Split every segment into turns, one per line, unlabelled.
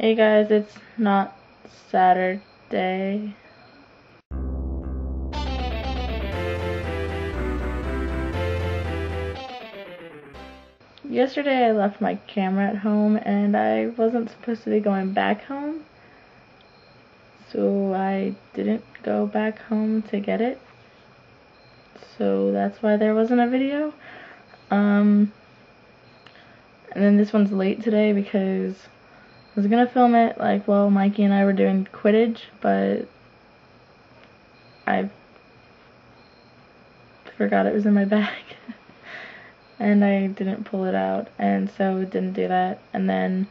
Hey guys, it's not Saturday. Yesterday I left my camera at home and I wasn't supposed to be going back home. So I didn't go back home to get it. So that's why there wasn't a video. Um, and then this one's late today because was gonna film it like while Mikey and I were doing Quidditch, but I forgot it was in my bag. and I didn't pull it out, and so didn't do that. And then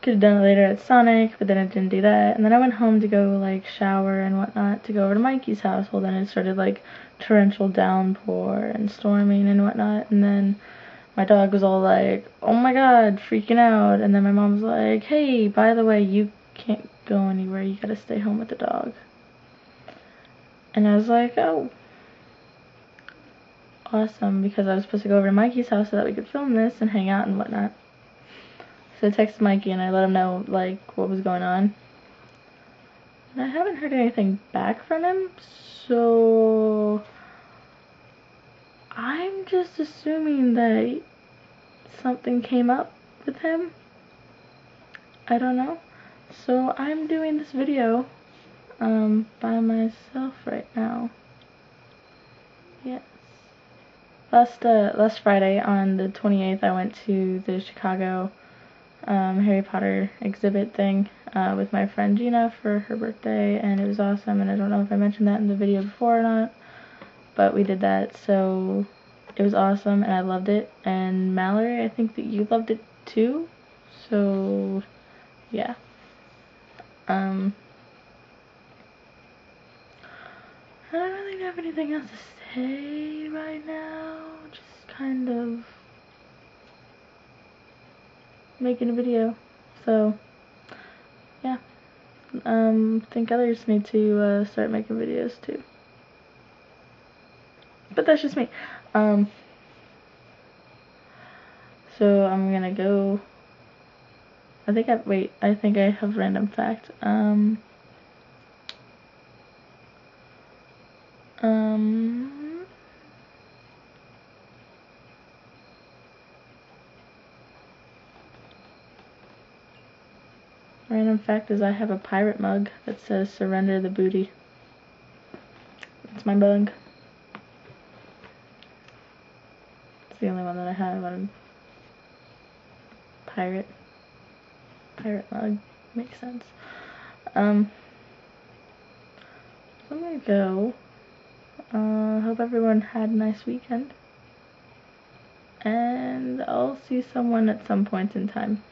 could have done it later at Sonic, but then I didn't do that. And then I went home to go like shower and whatnot to go over to Mikey's house. Well, then it started like torrential downpour and storming and whatnot. And then my dog was all like, "Oh my god," freaking out. And then my mom was like, "Hey, by the way, you can't go anywhere. You gotta stay home with the dog." And I was like, "Oh." Awesome, because I was supposed to go over to Mikey's house so that we could film this and hang out and whatnot. So I texted Mikey and I let him know like what was going on. And I haven't heard anything back from him, so I'm just assuming that something came up with him. I don't know. So I'm doing this video um, by myself right now. Yes. Last uh, last Friday on the 28th, I went to the Chicago um, Harry Potter exhibit thing uh, with my friend Gina for her birthday, and it was awesome. And I don't know if I mentioned that in the video before or not, but we did that. So it was awesome, and I loved it. And Mallory, I think that you loved it too. So yeah. Um. I don't really have anything else to say right now. Just kind of making a video. So, yeah. Um, think others need to uh, start making videos too. But that's just me. Um, so I'm gonna go. I think I wait. I think I have random fact. Um. Um. Random fact is I have a pirate mug that says surrender the booty. It's my mug. It's the only one that I have on pirate. Pirate mug. Makes sense. Um, so I'm gonna go. Uh, hope everyone had a nice weekend. And I'll see someone at some point in time.